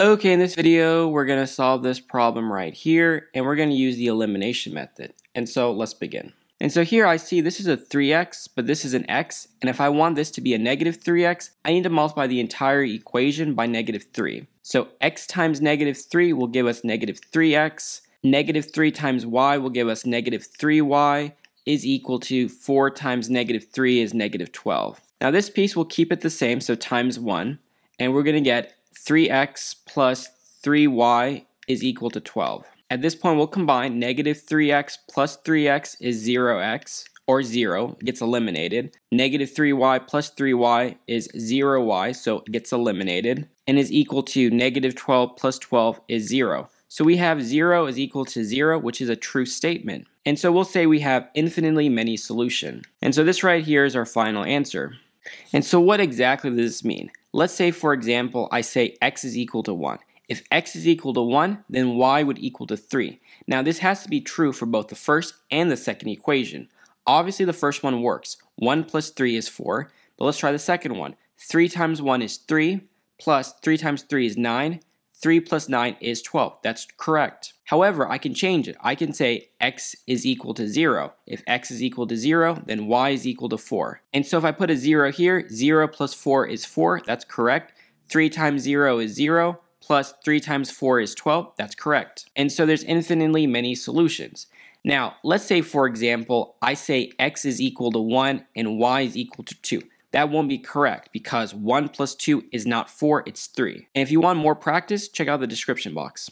Okay, in this video, we're going to solve this problem right here, and we're going to use the elimination method. And so let's begin. And so here I see this is a 3x, but this is an x, and if I want this to be a negative 3x, I need to multiply the entire equation by negative 3. So x times negative 3 will give us negative 3x, negative 3 times y will give us negative 3y, is equal to 4 times negative 3 is negative 12. Now this piece will keep it the same, so times 1, and we're going to get 3x plus 3y is equal to 12. At this point, we'll combine negative 3x plus 3x is 0x, or 0, gets eliminated. Negative 3y plus 3y is 0y, so it gets eliminated, and is equal to negative 12 plus 12 is 0. So we have 0 is equal to 0, which is a true statement. And so we'll say we have infinitely many solution. And so this right here is our final answer. And so what exactly does this mean? Let's say, for example, I say x is equal to 1. If x is equal to 1, then y would equal to 3. Now this has to be true for both the first and the second equation. Obviously the first one works. 1 plus 3 is 4. But let's try the second one. 3 times 1 is 3, plus 3 times 3 is 9, 3 plus 9 is 12. That's correct. However, I can change it. I can say x is equal to 0. If x is equal to 0, then y is equal to 4. And so if I put a 0 here, 0 plus 4 is 4. That's correct. 3 times 0 is 0, plus 3 times 4 is 12. That's correct. And so there's infinitely many solutions. Now, let's say, for example, I say x is equal to 1 and y is equal to 2. That won't be correct because 1 plus 2 is not 4, it's 3. And if you want more practice, check out the description box.